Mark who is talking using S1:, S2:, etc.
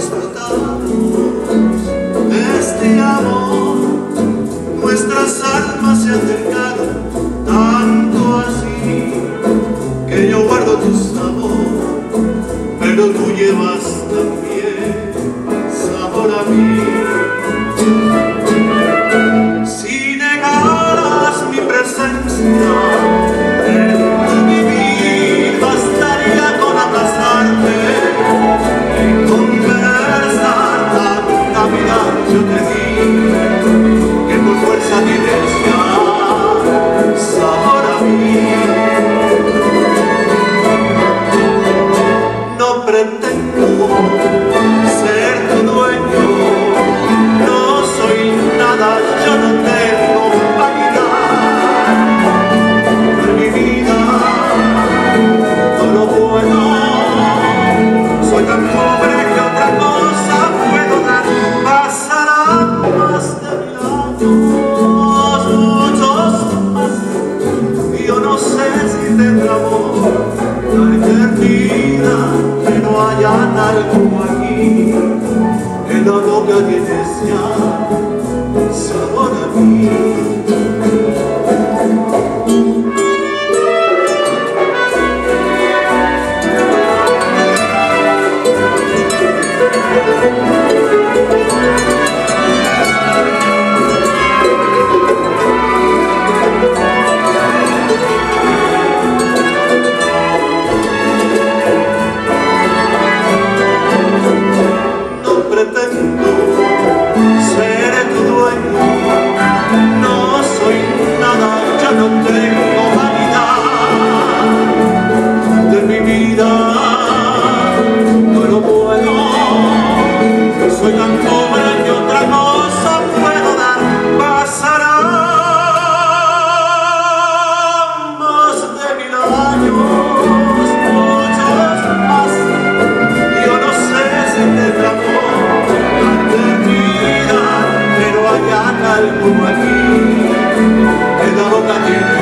S1: disfrutar. Si negaras mi presencia, en tu mi vida, bastaría con atrasarte, conversar con vida yo te di, que en tu fuerza ni vencia, sólo para mí. No prenden. Yo no tengo un de vida, pero mi vida, todo lo bueno, soy tan pobre que otra cosa puedo dar. Pasará hasta mi lado, muchos más. Yo no sé si tendrá amor, la enfermedad, que no haya tal como aquí, en la boca de inicia. place to be. algo aquí, he dado también